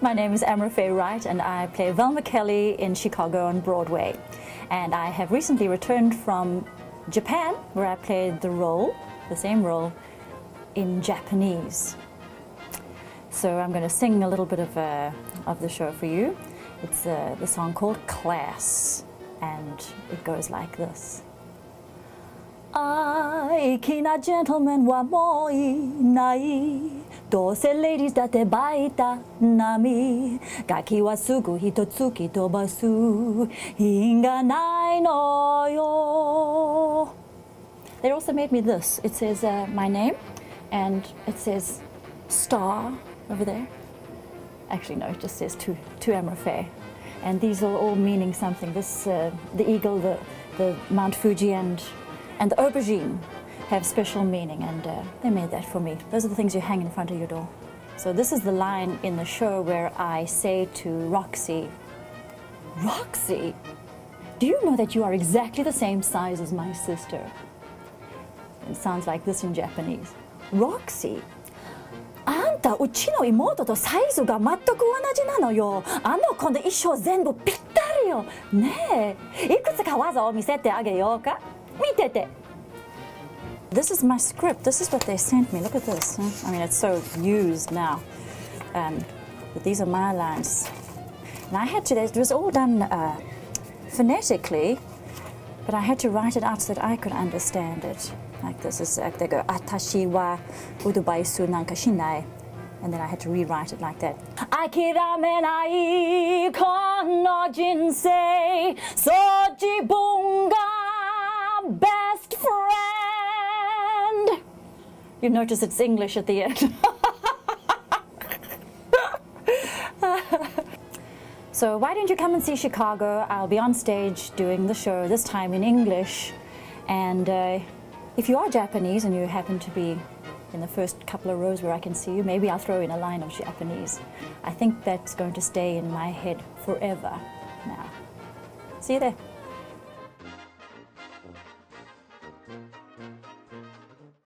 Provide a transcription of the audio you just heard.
My name is Amra-Faye Wright and I play Velma Kelly in Chicago on Broadway. And I have recently returned from Japan where I played the role, the same role, in Japanese. So I'm going to sing a little bit of, uh, of the show for you. It's uh, the song called Class and it goes like this. 愛きなジェントルマンはもういない Dose ladies da te baita nami Gaki wa sugu hitotsuki tobasu Hinga nai no yo They also made me this. It says uh, my name and it says star over there. Actually no, it just says two tu amrafe. And these are all meaning something. This, uh, the eagle, the, the Mount Fuji and, and the aubergine have special meaning and uh, they made that for me. Those are the things you hang in front of your door. So this is the line in the show where I say to Roxy, Roxy, do you know that you are exactly the same size as my sister? It sounds like this in Japanese. Roxy, あんたうちの妹とサイズが全く同じなのよあの子の衣装全部ぴったりよねえいくつか技を見せてあげようか見てて this is my script. This is what they sent me. Look at this. I mean, it's so used now. Um, but these are my lines. And I had to, it was all done uh, phonetically, but I had to write it out so that I could understand it. Like this is like they go, Atashi wa udubaisu nanka shinai. And then I had to rewrite it like that. Akiramenai kono jinsei sojibunga best You notice it's English at the end. so why don't you come and see Chicago? I'll be on stage doing the show, this time in English. And uh, if you are Japanese and you happen to be in the first couple of rows where I can see you, maybe I'll throw in a line of Japanese. I think that's going to stay in my head forever now. See you there.